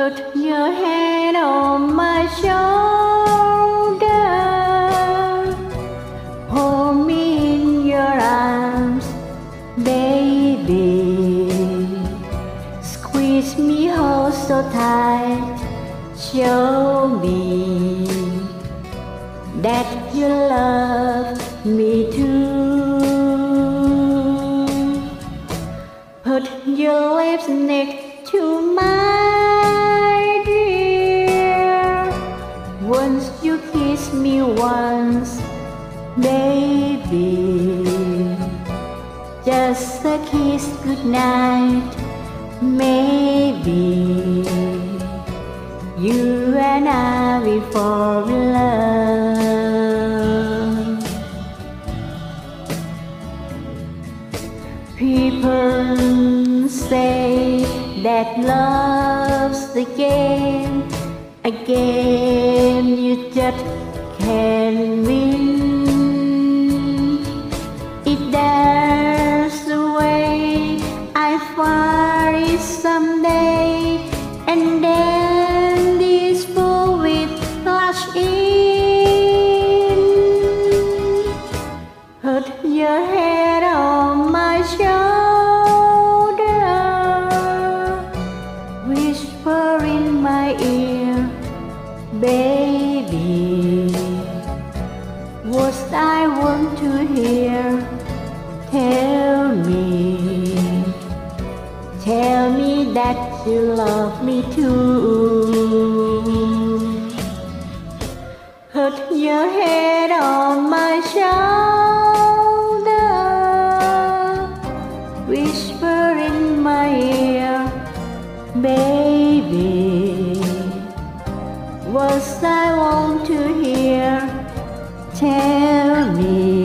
Put your hand on my shoulder. Hold me in your arms, baby. Squeeze me hold so tight. Show me that you love me too. Put your lips next kiss me once, baby. Just a kiss goodnight, maybe. You and I will love. People say that love's the game, a game you just can't win. If there's a way, I find it someday, and then this fool will rush in. Put your head on my shoulder, whisper in my ear, baby. What I want to hear, tell me, tell me that you love me too. Put your head on my shoulder, whisper in my ear, baby. words I want to hear. Tell me.